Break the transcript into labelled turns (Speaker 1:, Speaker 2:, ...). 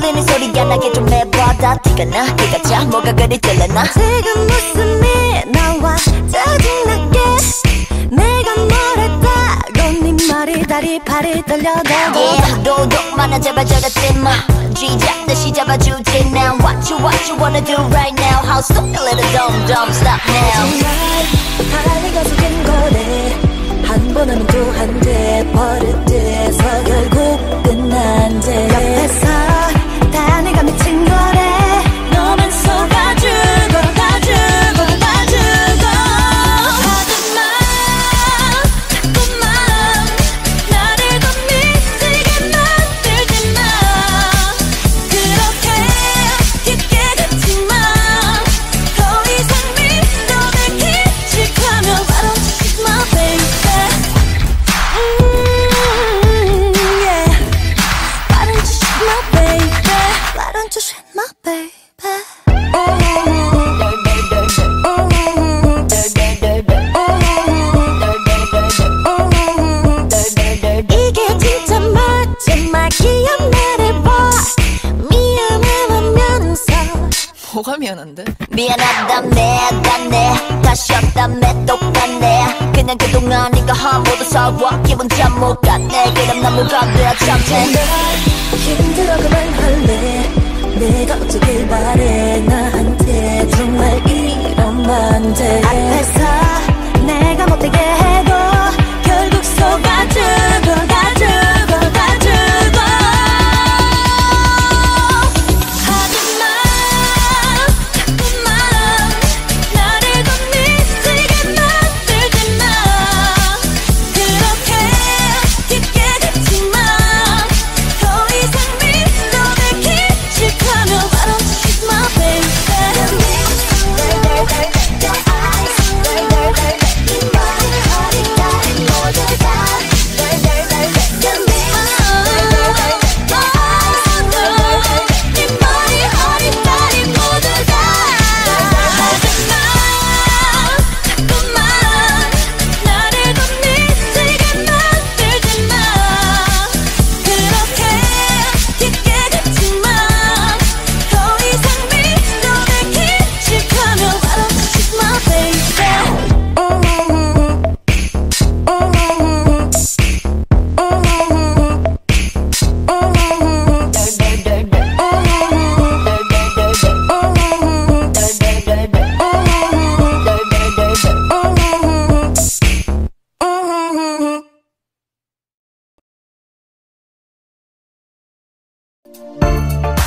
Speaker 1: 울리는 소리가 나게 좀 해봐 다 티가 나 티가 자 뭐가 그리 들려나?
Speaker 2: 지금 웃음이 나와 짜증나게. 내가 뭐랬다고 네 말이 다리 팔이 떨려도.
Speaker 1: Yeah. 도둑만아 제발 저러지 마. 쥐잡 듯이 잡아주지 now. What you what you wanna do right now? How stupid little dumb dumb stop now?
Speaker 2: 정말 하나가 속인 거네. 한 번 하면 또 한대 버릇
Speaker 3: 뭐가 미안한데?
Speaker 1: 미안하다며 딴네. 다시 없다며 똑같네. 그냥 그동안 네가 한 모든 서워 기분 잘못 갔네. 그럼 난 뭐가 되어 참네
Speaker 2: 힘들어 그만할래. 내가 어쩌길 바 you